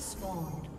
Spawned.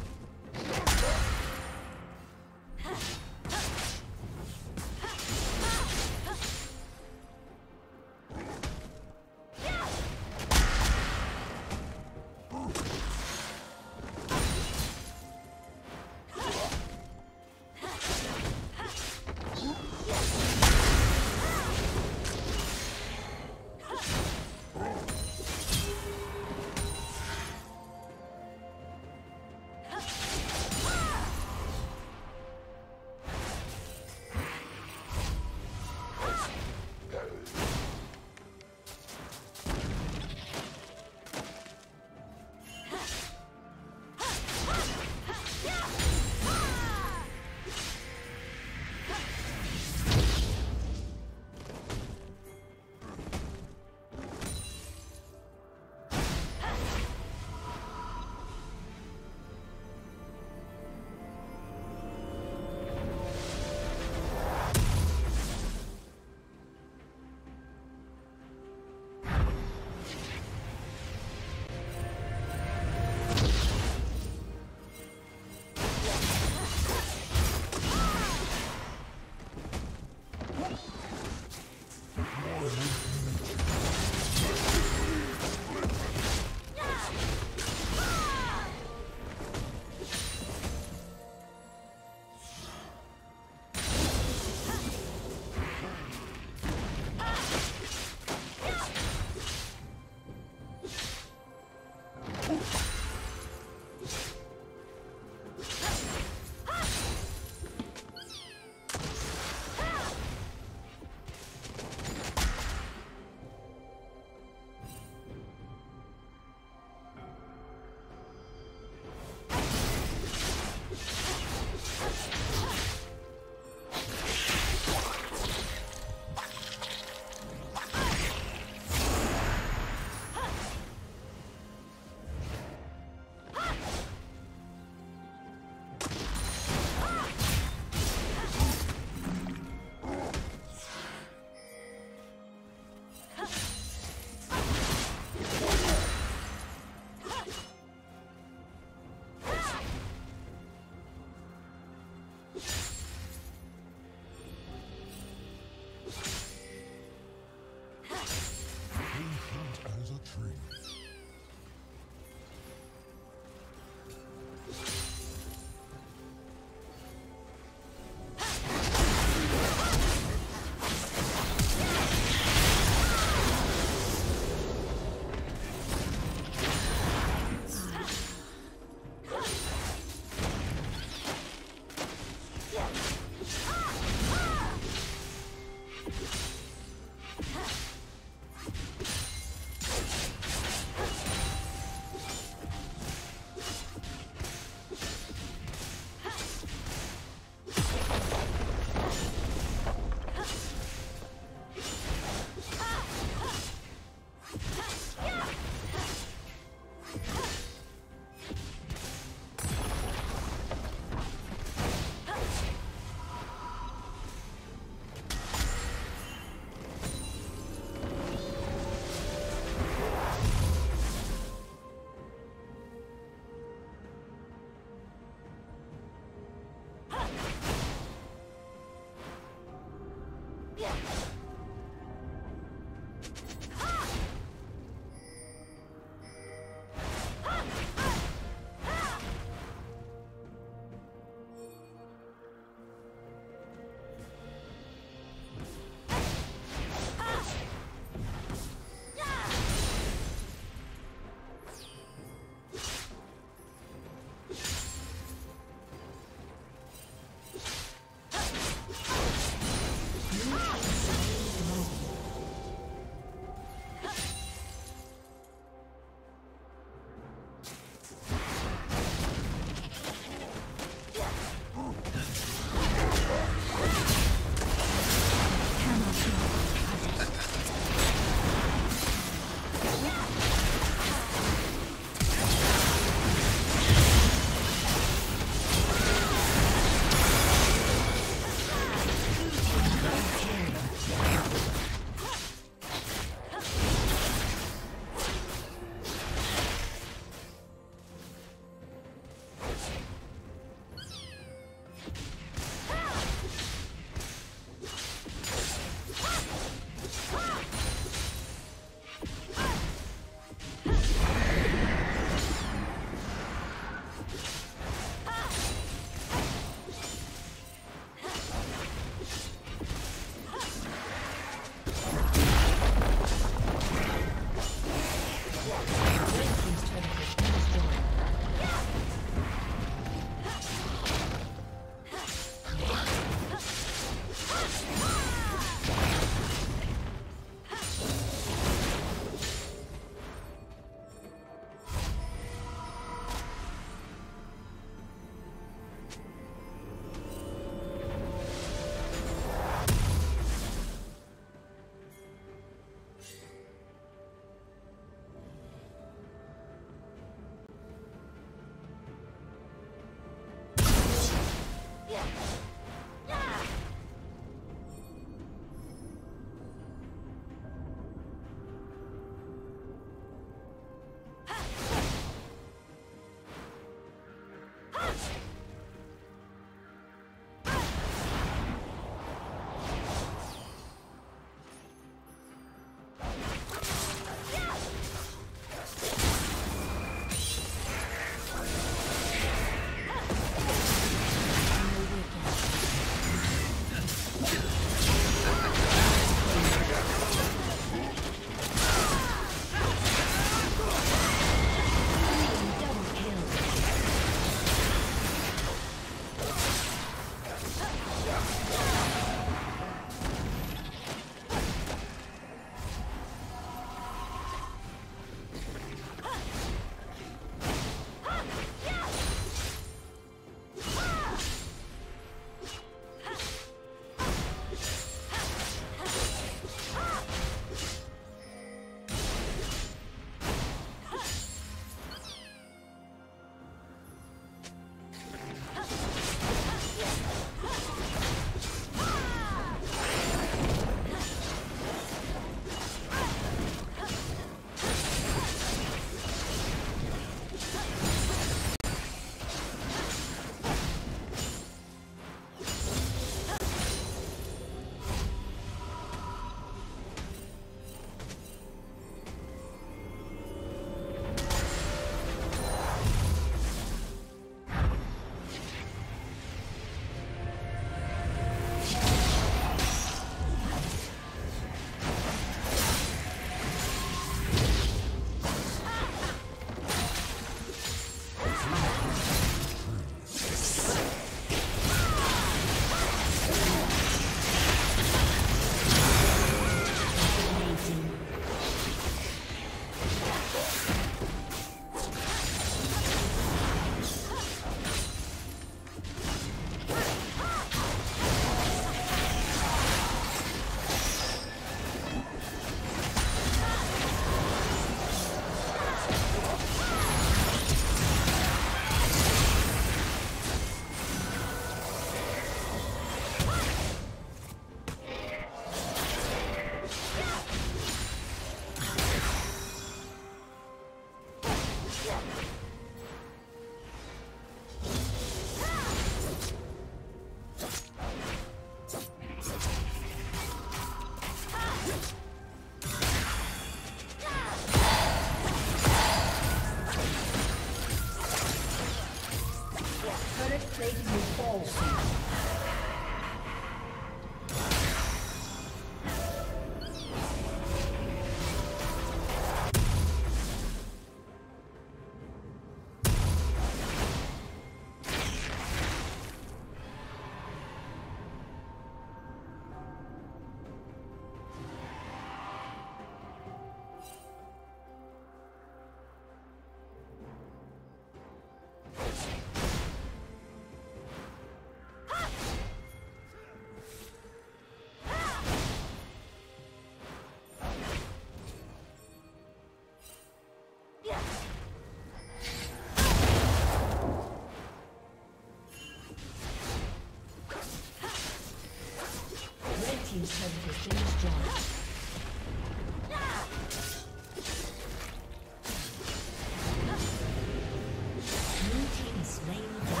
Slain